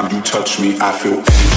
time you touch me, I feel energy.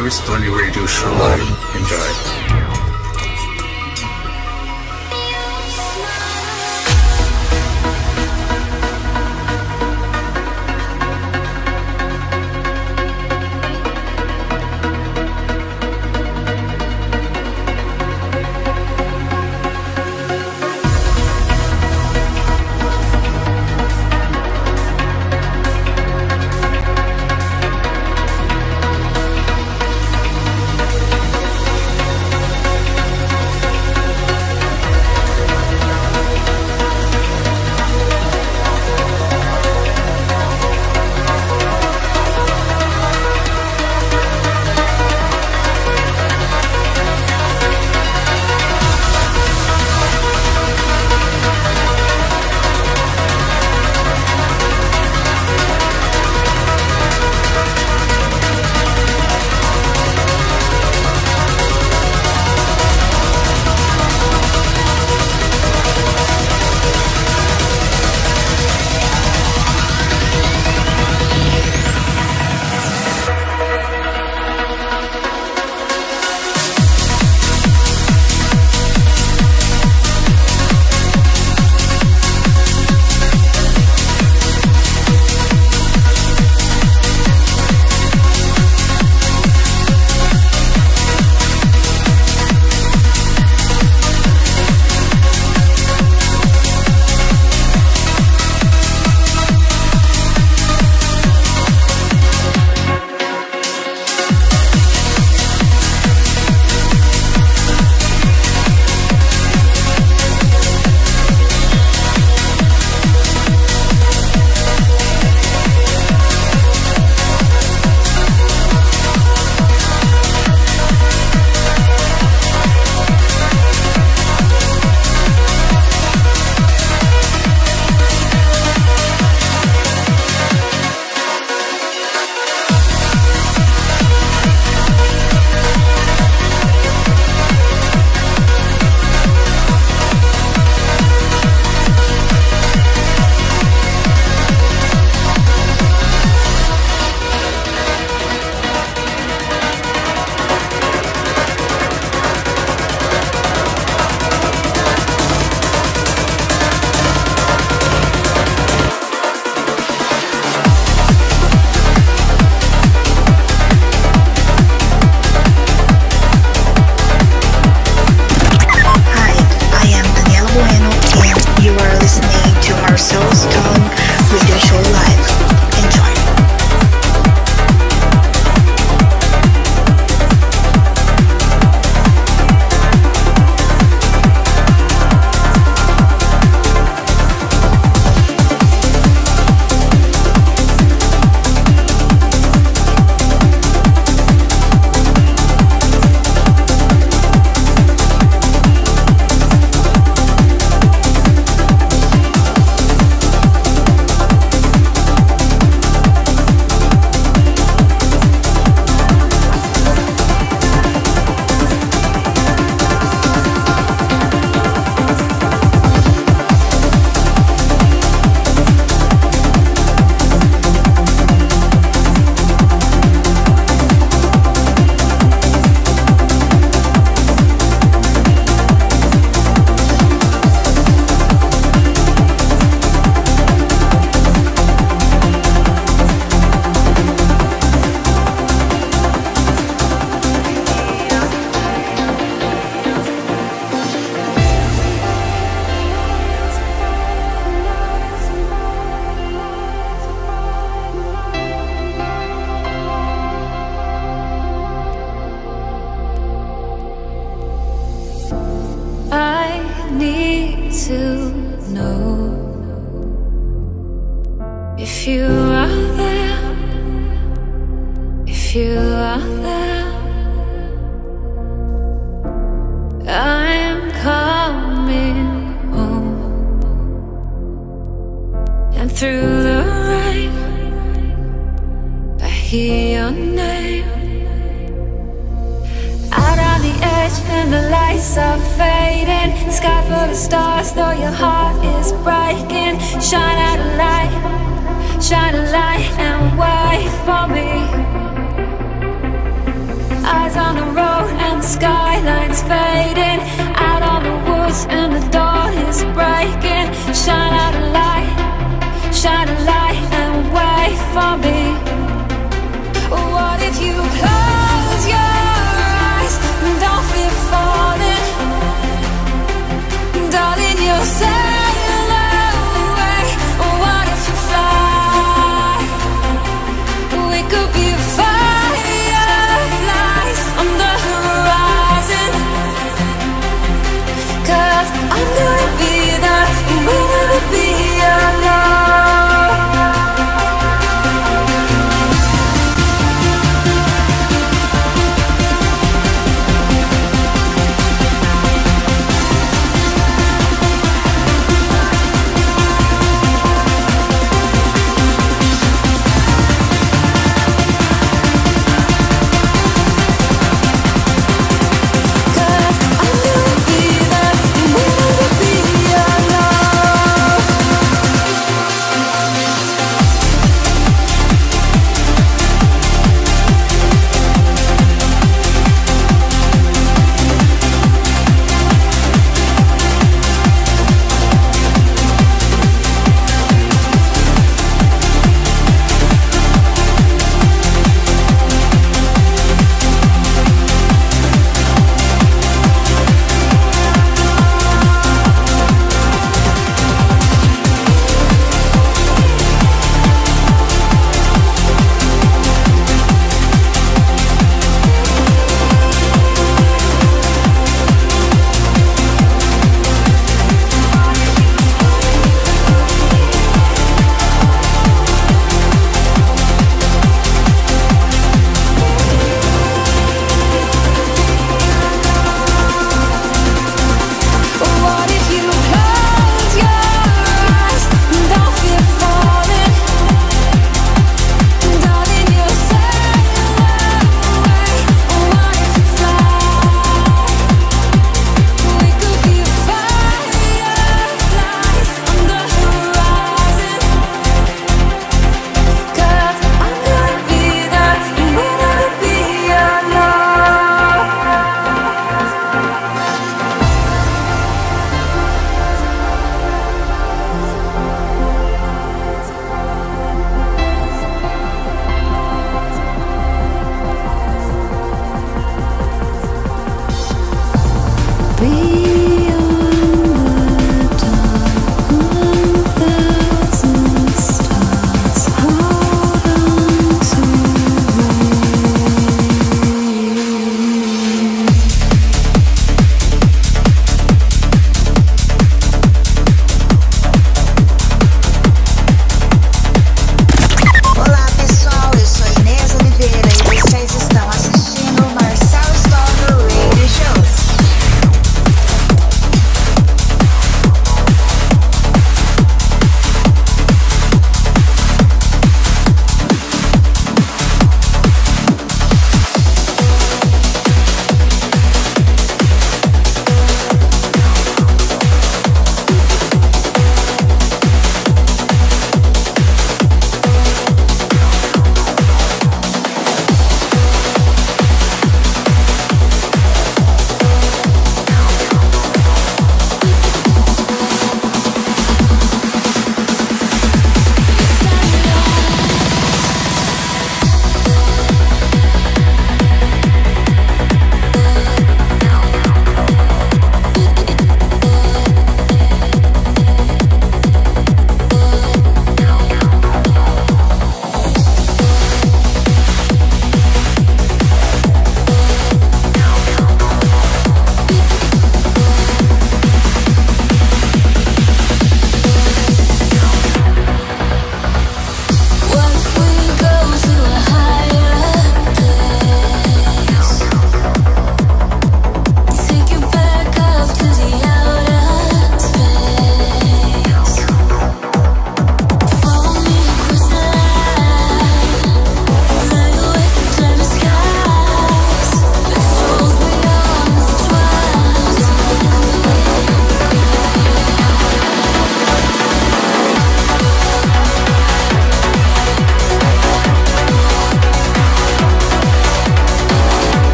Marcel Stone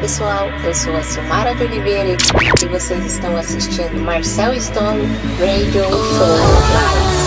pessoal, eu sou a Silmara de Oliveira e vocês estão assistindo Marcel Stone Radio Show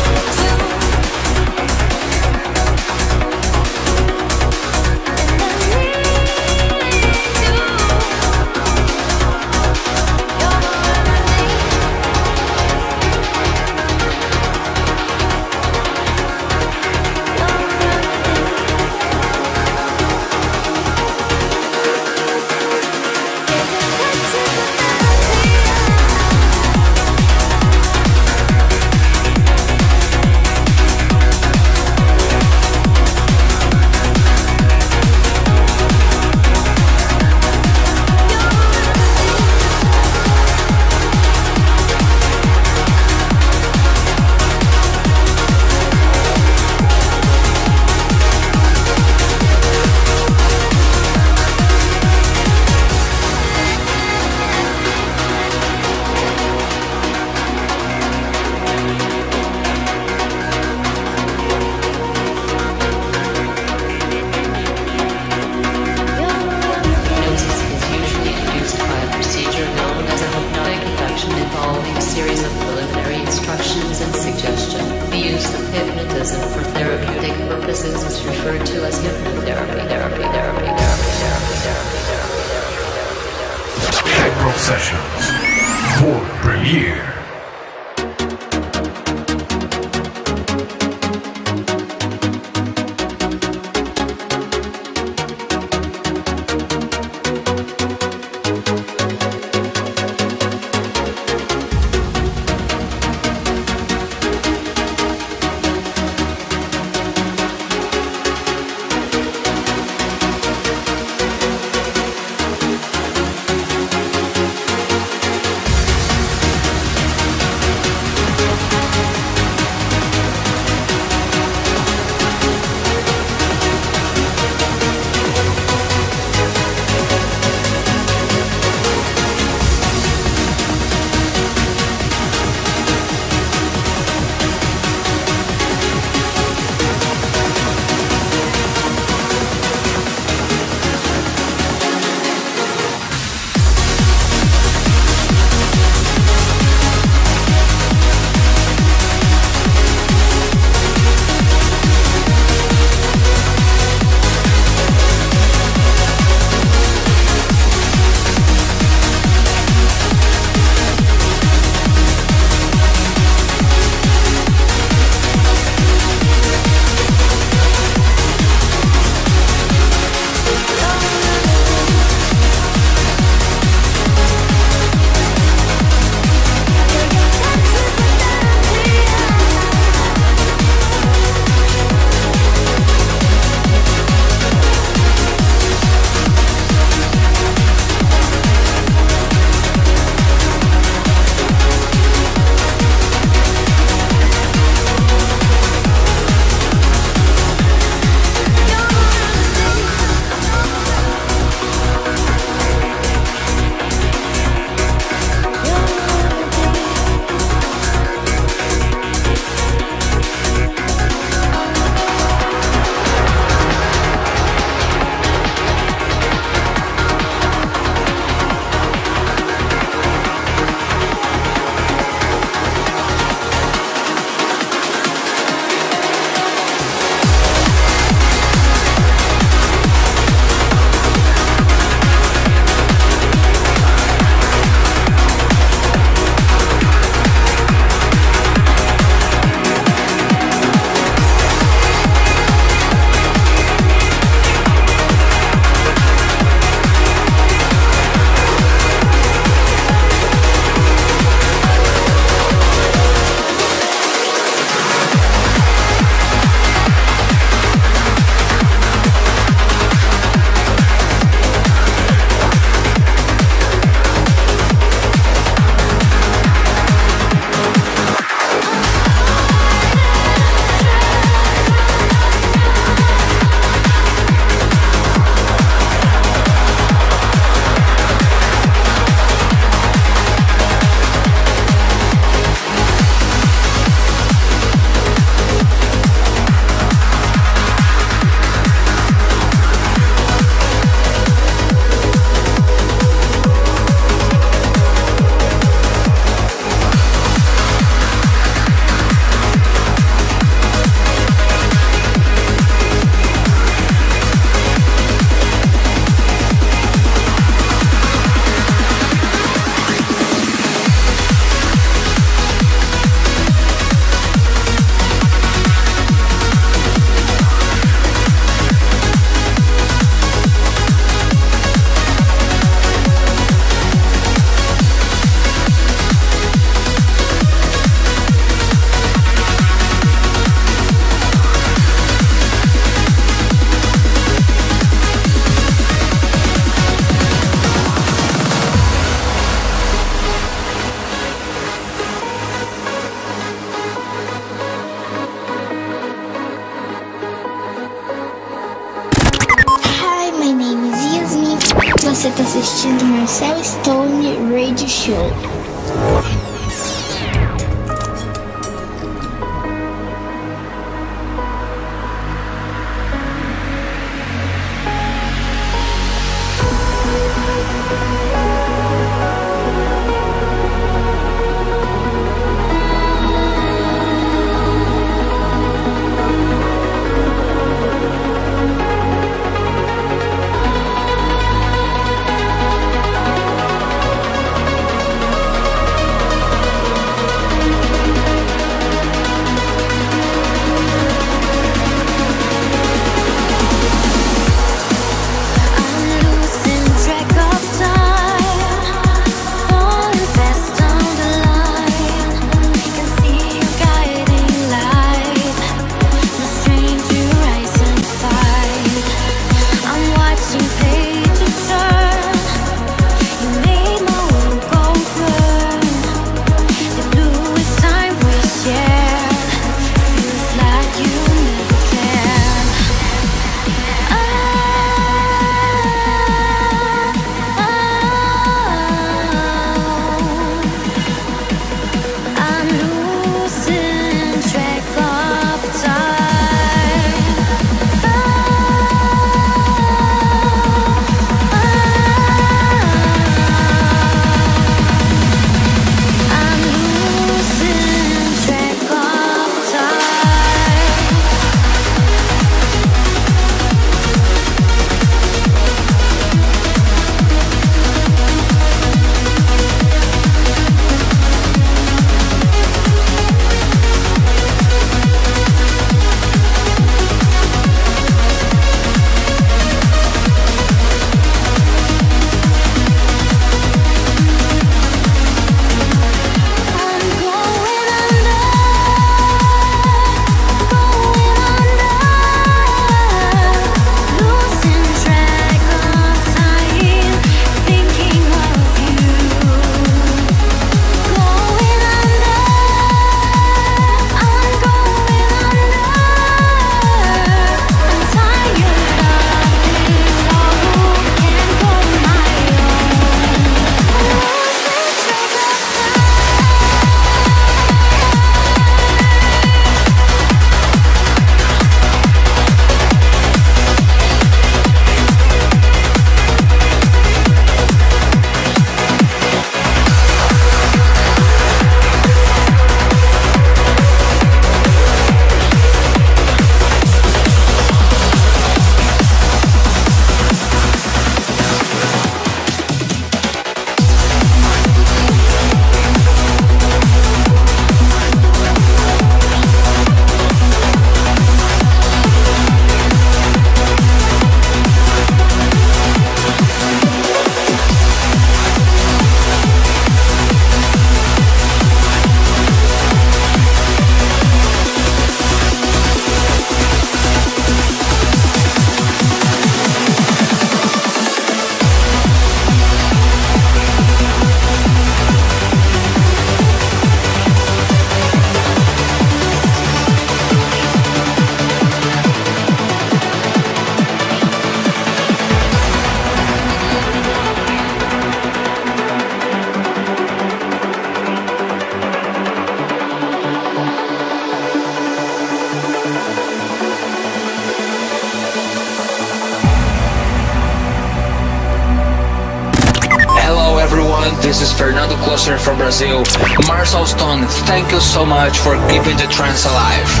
Brazil. Marcel Stone, thank you so much for keeping the trance alive.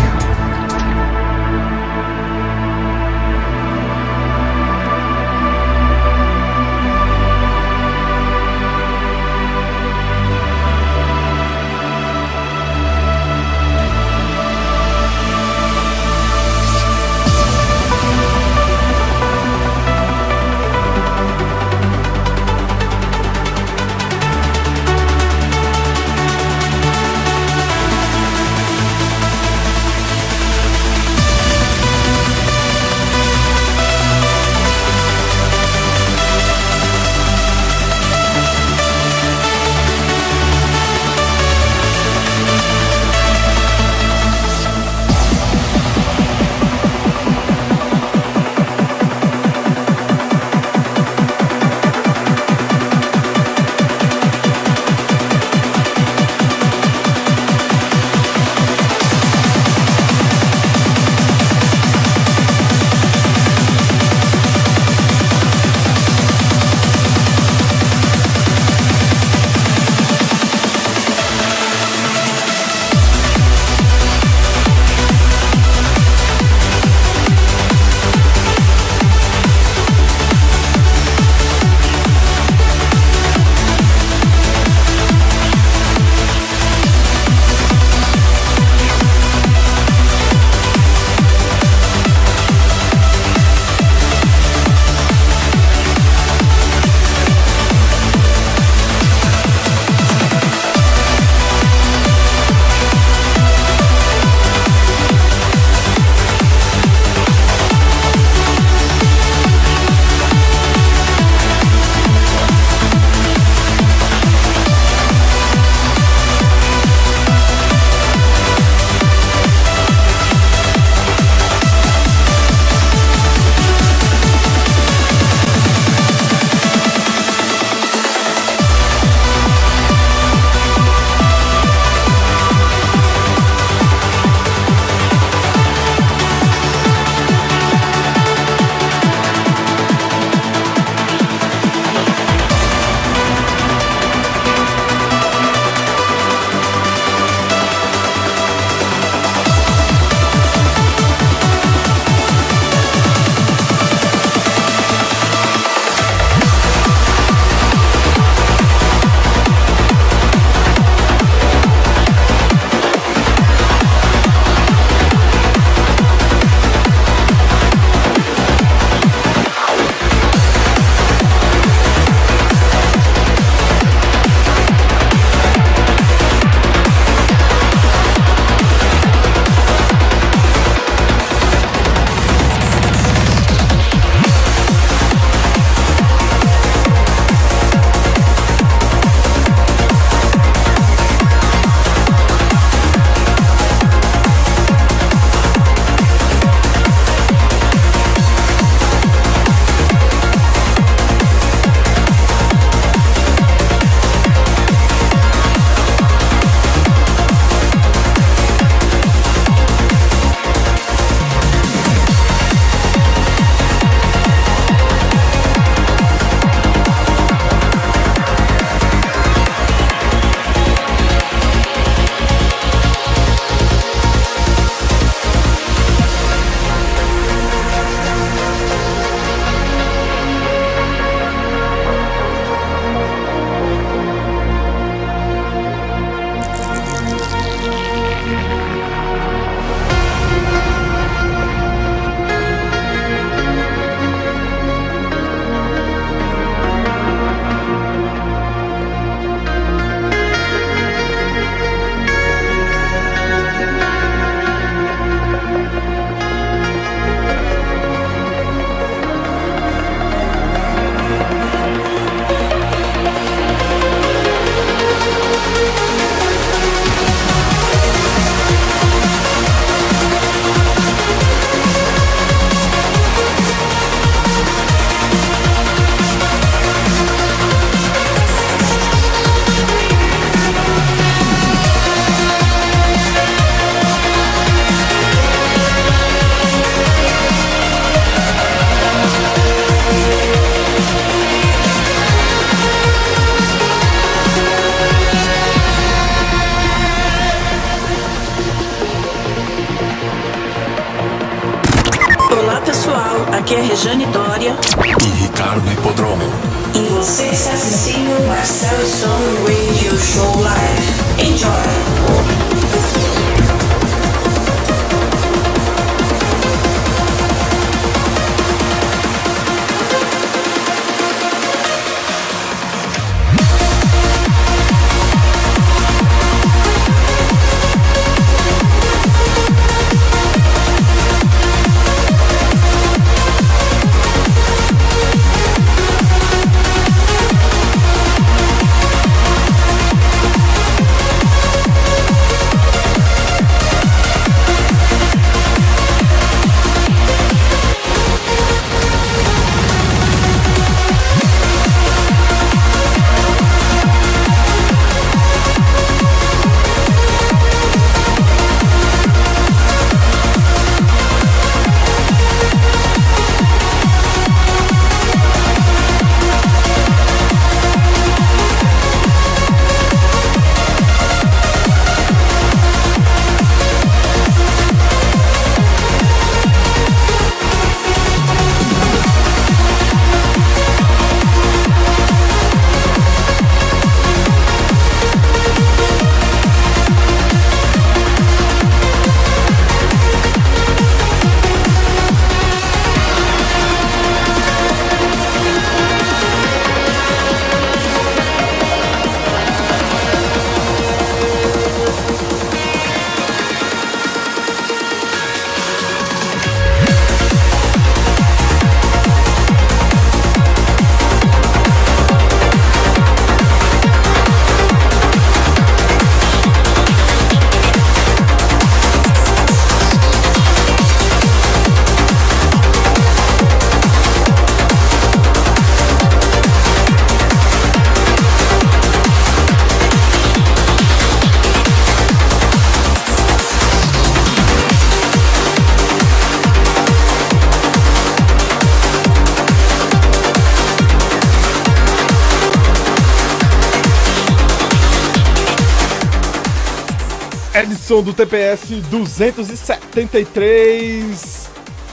Do TPS 273.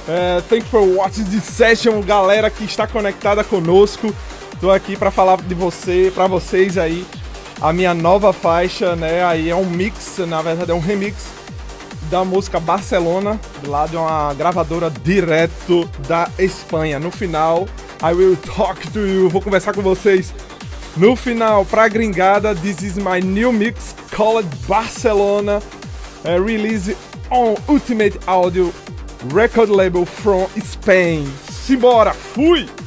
É, thank you for watching this session, galera que está conectada conosco. Tô aqui para falar de você, para vocês aí, a minha nova faixa, né? Aí é um mix, na verdade é um remix da música Barcelona, lá de uma gravadora direto da Espanha. No final, I will talk to you, vou conversar com vocês. No final, pra gringada, this is my new mix called Barcelona, uh, on Ultimate Audio record label from Spain. Simbora, fui!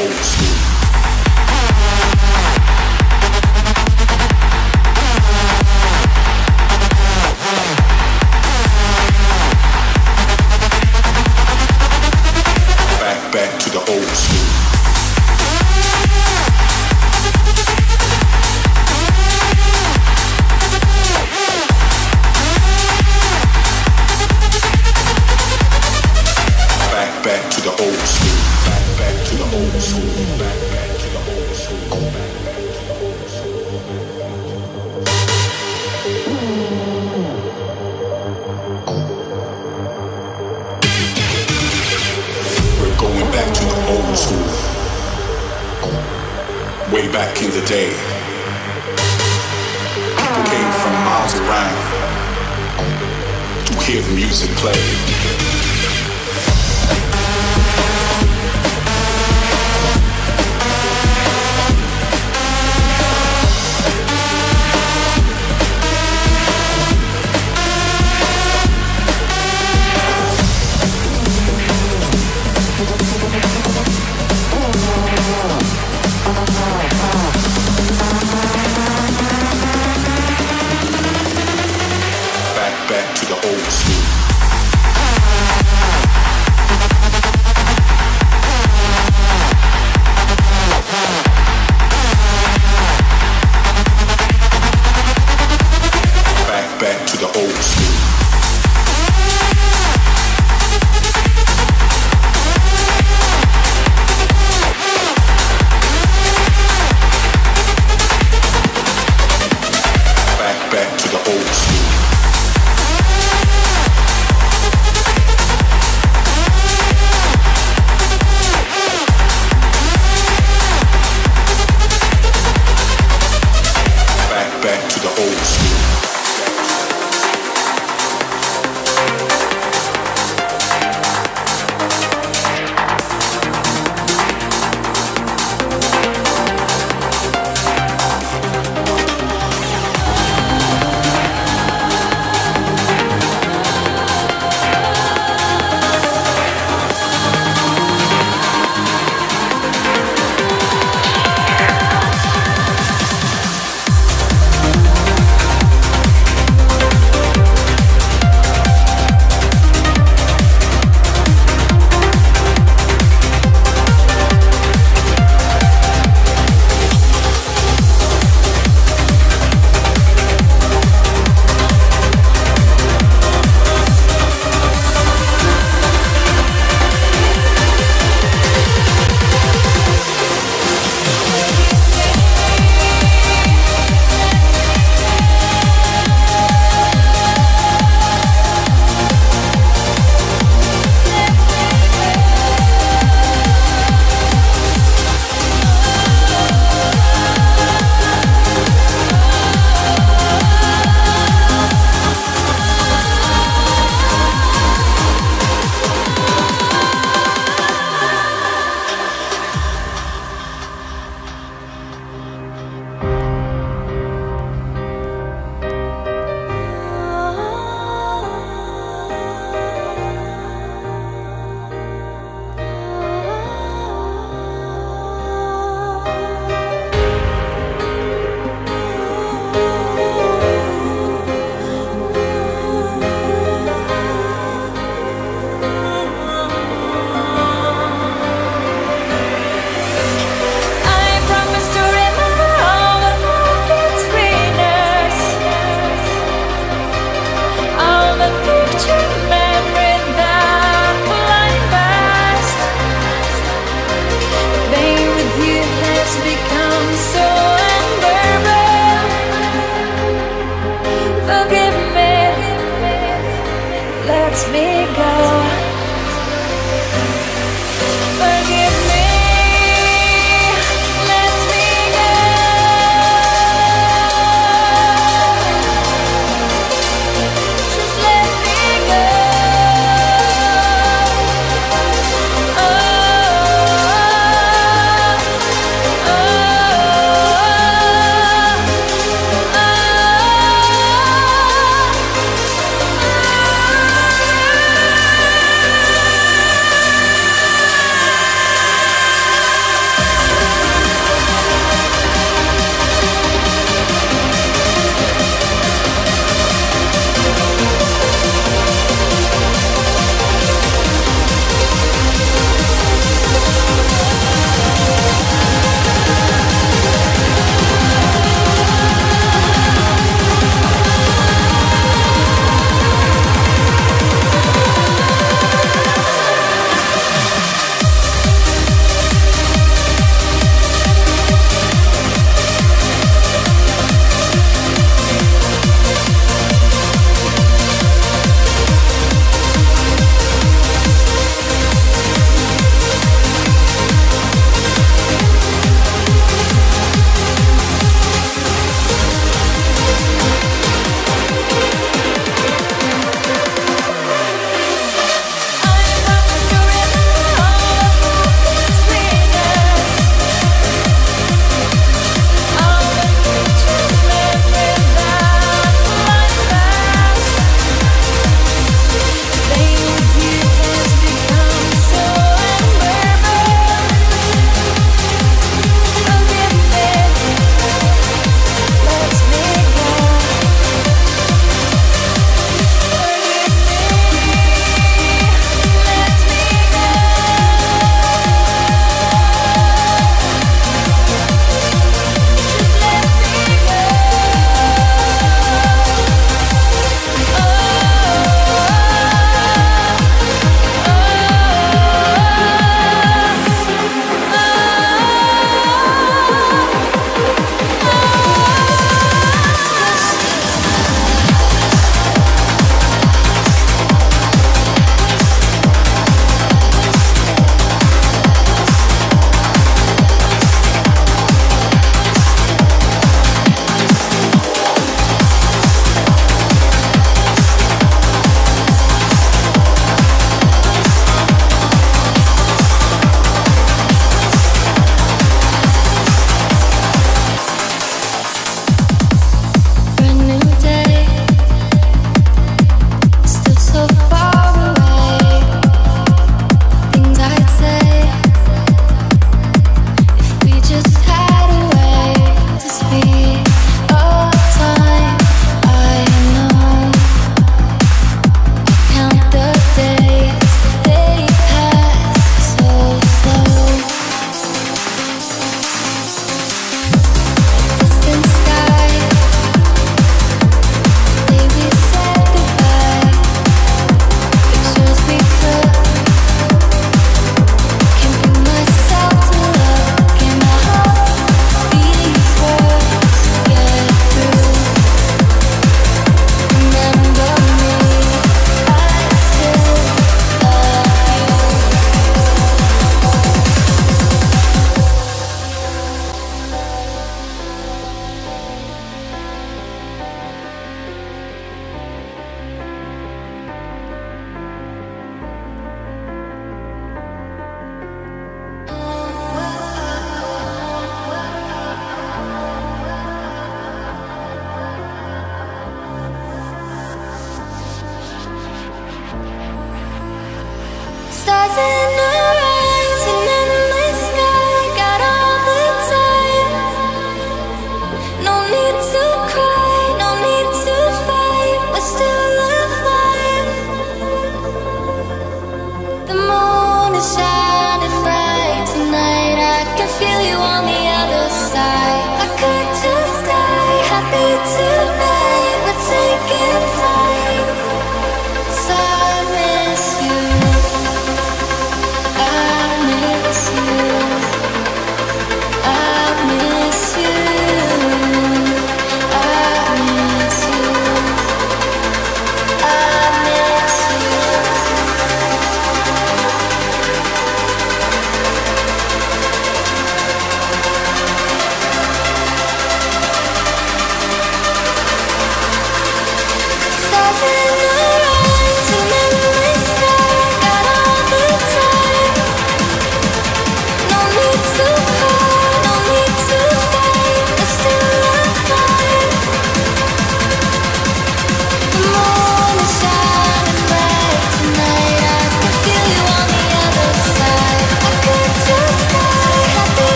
Old school.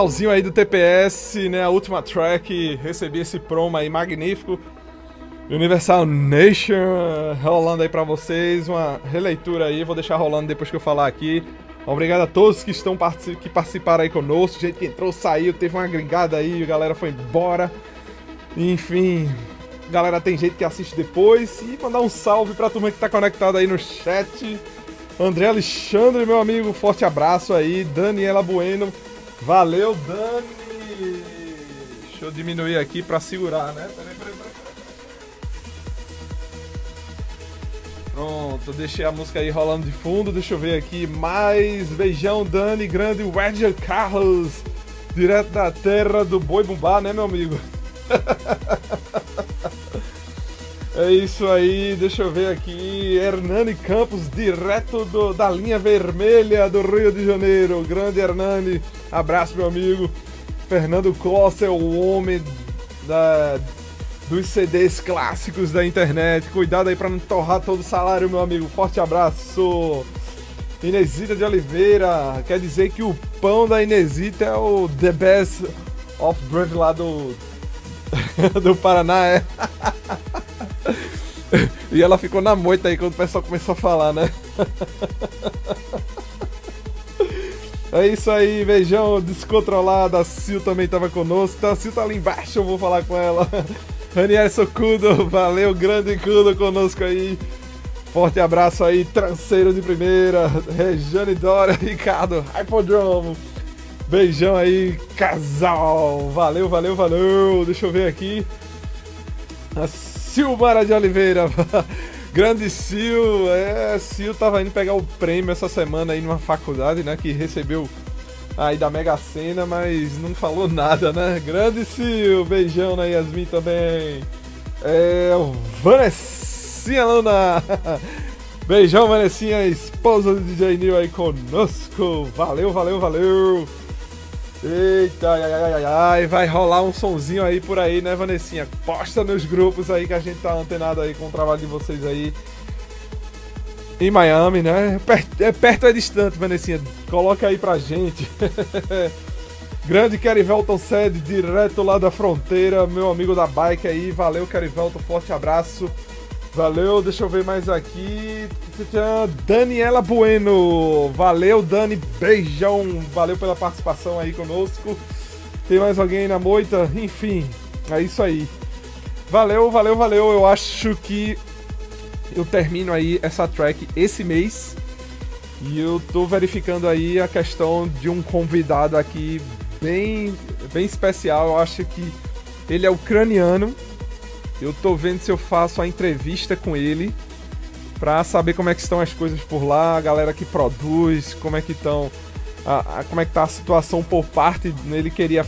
Finalzinho aí do TPS, né? A última track, recebi esse promo aí magnífico. Universal Nation rolando aí pra vocês, uma releitura aí, vou deixar rolando depois que eu falar aqui. Obrigado a todos que estão que participaram aí conosco, gente que entrou, saiu, teve uma gringada aí, a galera foi embora. Enfim, galera tem gente que assiste depois e mandar um salve pra turma que tá conectada aí no chat. André Alexandre, meu amigo, forte abraço aí. Daniela Bueno, valeu, Dani. Deixa eu diminuir aqui pra segurar, né? Peraí, peraí, peraí. Pronto, deixei a música aí rolando de fundo. Deixa eu ver aqui mais. Beijão, Dani, grande Wedger Carlos. Direto da terra do boi bumbá, né, meu amigo? É isso aí, deixa eu ver aqui. Hernani Campos, direto do- da linha vermelha do Rio de Janeiro. Grande Hernani, abraço, meu amigo. Fernando Costa é o homem da, dos CDs clássicos da internet. Cuidado aí pra não torrar todo o salário, meu amigo. Forte abraço. Inesita de Oliveira, quer dizer que o pão da Inesita é o The Best of Brave lá do, do Paraná, é? E ela ficou na moita aí quando o pessoal começou a falar, né? É isso aí, beijão descontrolado. A Sil também tava conosco. Então a Sil tá ali embaixo, eu vou falar com ela. Raniel Socudo, valeu, grande Cudo conosco aí. Forte abraço aí, tranceiro de primeira. Rejane Dória, Ricardo, Hypodromo. Beijão aí, casal. Valeu, valeu, valeu. Deixa eu ver aqui. A Silmara de Oliveira. Grande Sil. É, Sil tava indo pegar o prêmio essa semana aí numa faculdade, né? Que recebeu aí da Mega Sena, mas não falou nada, né? Grande Sil. Beijão na Yasmin também. É, Vanessinha Luna. Beijão, Vanessinha, esposa do DJ Neil aí conosco. Valeu, valeu, valeu. Eita, ai, ai, ai, ai, ai, vai rolar um sonzinho aí por aí, né, Vanessinha? Posta nos grupos aí que a gente tá antenado aí com o trabalho de vocês aí. Em Miami, né? Perto, é perto é distante, Vanessinha. Coloca aí pra gente. Grande Kerivelton Sede, direto lá da fronteira, meu amigo da bike aí. Valeu, Kerivelton, forte abraço. Valeu, deixa eu ver mais aqui. Daniela Bueno. Valeu, Dani. Beijão. Valeu pela participação aí conosco. Tem mais alguém na moita? Enfim, é isso aí. Valeu, valeu, valeu. Eu acho que eu termino aí essa track esse mês. E eu tô verificando aí a questão de um convidado aqui bem, bem especial. Eu acho que ele é ucraniano. Eu tô vendo se eu faço a entrevista com ele pra saber como é que estão as coisas por lá, a galera que produz, como é que estão, a, a- como é que tá a situação por parte. Ele queria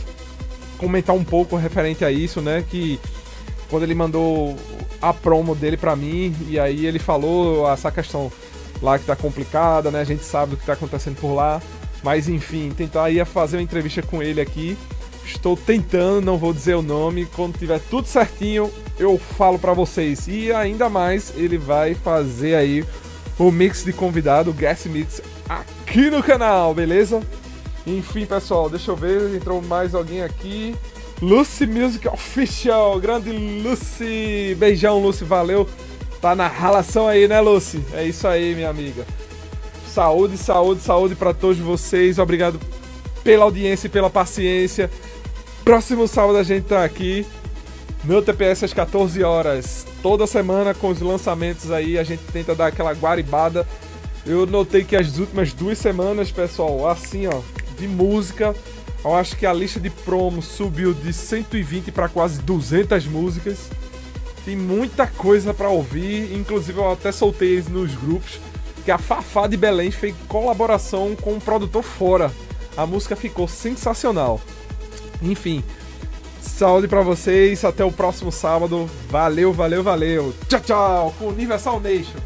comentar um pouco referente a isso, né? Que quando ele mandou a promo dele pra mim e aí ele falou essa questão lá que tá complicada, né? A gente sabe o que tá acontecendo por lá, mas enfim, tentar ir fazer uma entrevista com ele aqui. Estou tentando, não vou dizer o nome. Quando tiver tudo certinho, eu falo pra vocês. E ainda mais, ele vai fazer aí o mix de convidado, o guest mix aqui no canal, beleza? Enfim, pessoal, deixa eu ver, entrou mais alguém aqui. Lucy Music Official, grande Lucy. Beijão, Lucy, valeu. Tá na relação aí, né, Lucy? É isso aí, minha amiga. Saúde, saúde, saúde pra todos vocês. Obrigado pela audiência e pela paciência. Próximo sábado a gente tá aqui no TPS às 14 horas. Toda semana com os lançamentos aí, a gente tenta dar aquela guaribada. Eu notei que as últimas duas semanas, pessoal, assim ó, de música, eu acho que a lista de promos subiu de 120 para quase 200 músicas. Tem muita coisa pra ouvir, inclusive eu até soltei nos grupos, que a Fafá de Belém fez colaboração com um produtor fora. A música ficou sensacional. Enfim, saúde pra vocês, até o próximo sábado. Valeu, valeu, valeu. Tchau, tchau, com Universal Nation.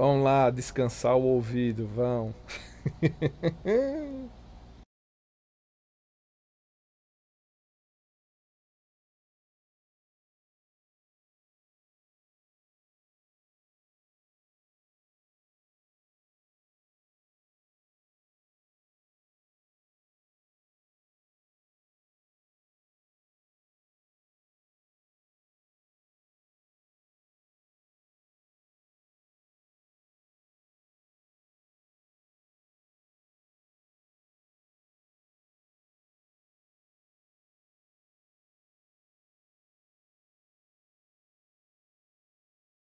Vão lá descansar o ouvido, vão.